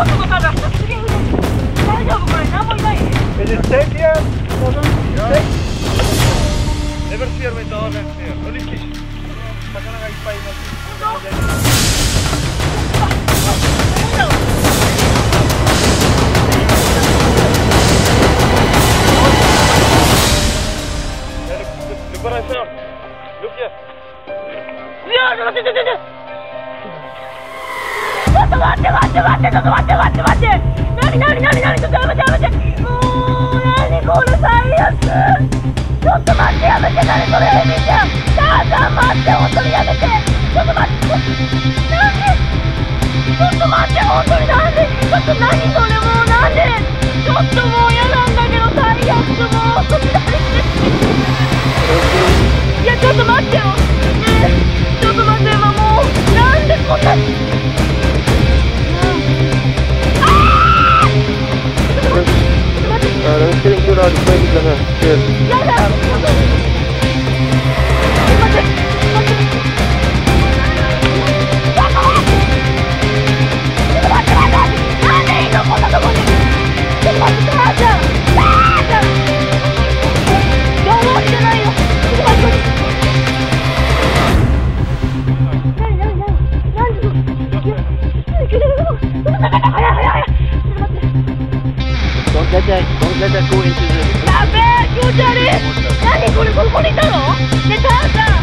音とかが一つ次に大丈夫これ何もいない Ele segue a... Never fear, my dog, I'm here. Only kiss. Baka na ってちょっと待って待ってちょっと待って待って待って何何何何ちょっとやめてやめてもう何これ最悪ちょっと待ってやめて何それエミちゃん母さん待って本当にやめてちょっと待ってなんでちょっと待って本当になんでちょっと何それもうなんでちょっともう嫌なんだけど最悪もう何いって Ja, dan stel Don't let that, don't let that go into the... やべえ気持ち悪い何これここにいたのねえ母さん